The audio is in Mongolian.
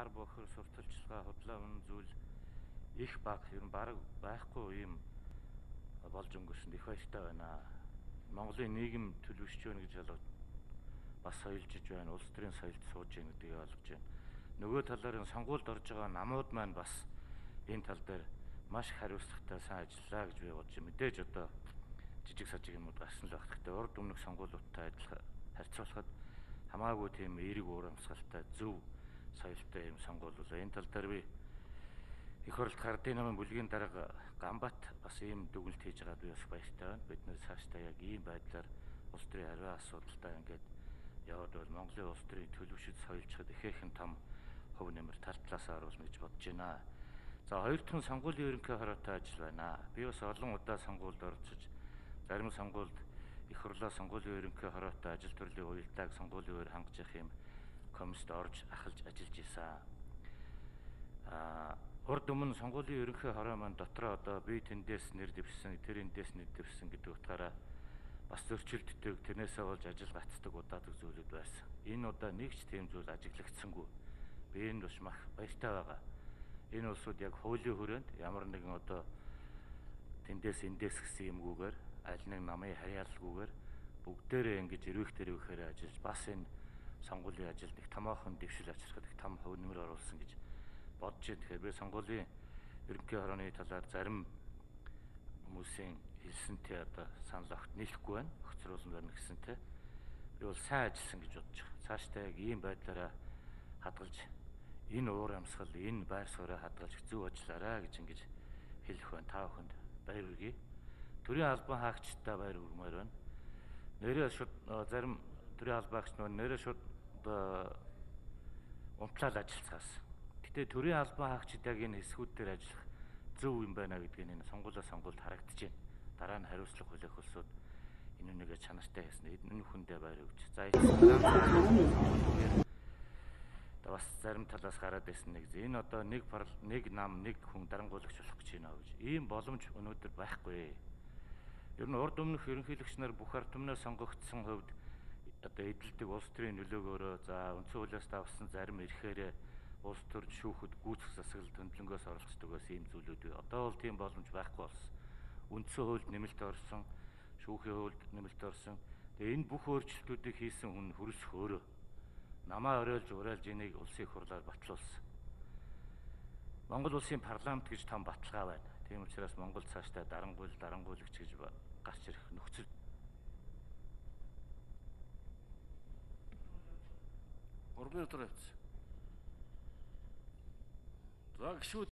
хар бохор сурталчилгаа худлаа үнэн зүйл их баг ер нь баг байхгүй юм болж өнгөрсөн их баяртай байна. Монголын нийгэм төлөвшөж байна гэж болоод бас соёлжиж байна. Улс төрийн соёлд сууж байна гэдгийг ойлгож байна. Нөгөө талаар нь сонгуульд орж байгаа намууд маань бас энэ тал дээр маш хариуцлагатай сайн ажиллаа гэж би бодож байна. Мэдээж одоо жижиг сажиг юмуд гарсан л байх. Гэхдээ урд өмнөх сонгуулиудтай адилхан харьцуулахад хамаагүй тийм эерэг уурамсгалтай зөв соёлтой юм сонгуул бол энэ тал дээр би их хурлд гардын намын бүлгийн дарга Гамбат бас ийм дүгнэлт хийж байгаад би бас баяртай байна. Бид нэр цаашдаа яг ийм байдлаар улс төрийн хариу асуудалтай ингээд яваад бол Монголын улс төрийн төлөвшөд соёлжоход ихээхэн том хөв нэмэр тал талаасаа оруулна гэж бодож байна. За хоёр дахь сонгуулийн ерөнхий хороотой ажил байна. Би бас олон удаа сонгуульд оролцож зарим сонгуульд их хурлаа сонгуулийн ерөнхий хороотой ажил төрлийн уялдааг сонгуулийн өөр хангаж явах юм комиссд орж ахалж ажиллаж исэн. Аа урд өмнө сонгуулийн ерөнхий хороо маань дотроо одоо би тэндээс нэр дэвшсэн, тэр эндээс нэр дэвшсэн гэдэг утгаараа бас зөрчилддөг, тэрнээсээ болж ажил гацдаг удаадаг зүйлүүд байсан. Энэ удаа нэг ч тийм зүйл ажиглагдсангүй. Би энэ бас мах баяртай байгаа. Энэ улсууд яг хуулийн хүрээнд ямар нэгэн одоо тэндээс эндээс гисэн юмгүйгээр аль нэг намын харьяалалгүйгээр бүгдээрээ ингэж эрвэх тэрвэхээр ажиллаж бас энэ сонгуулийн ажилд их томоохон дэвшил авчрахад их том хөв нэмэр оруулсан гэж бодож байна. Тэгэхээр би сонгуулийн ерөнхий хорооны талаар зарим хүмүүсийн хэлсэнтэй одоо санал огт нийлэхгүй байна. Хоцруулсан байна гэсэнтэй. Би бол сайн ажилласан гэж бодож байгаа. Цаашдаа яг ийм байдлаараа хадгалж энэ уур амьсгал, энэ байр сууриа хадгалж зөв ажиллаарай гэж ингэж хэлэх байна. Та бүхэнд баяр хүргэе. Төрийн албан хаагчтай баяр хүргэмээр байна. Нэрээ шууд зарим төрийн албаагч нэрээ шууд унтлал ажиллацгаас. Гэтэ төрийн албан хаагчид яг энэ хэсгүүд дээр ажиллах зөв юм байна гэдгийг энэ сонгуулаа сонгуульд харагдаж байна. Дараа нь хариуцлага хүлээх улсууд энэ нэгэ чанартай ясна. Энэ хүндээ баяр өгч. За бас зарим талаас гараад байсан нэг энэ одоо нэг нэг нам нэг хүн дарангуулагч болох гэж байна гэж. Ийм боломж өнөөдөр байхгүй. Ер нь урд өмнөх ерөнхийлөгч нар бүх ард түмнээ сонгогдсон хувьд одоо эдэлдэг улс төрийн нөлөөгөөрөө за үндсэн хуулиас давсан зарим эрхээрээ улс төр шүүхэд гүйцэх засаглал төндлөнгөөс оролцдог байсан ийм зүйлүүд бий. Одоо бол тийм боломж байхгүй болсон. Үндсэн хуульд нэмэлт орсон, шүүхийн хуульд нэмэлт орсон. Тэгээ энэ бүх өөрчлөлтүүдийг хийсэн хүн хөрсөх өөрөө намаа оройлж уриалж энийг улсын хурлаар батлуулсан. Монгол улсын парламент гэж том баталгаа байна. Тийм учраас Монгол цаашдаа дарангуйл дарангуйлагч гэж гарч ирэх нөхцөл Ormir Trevci. Так, що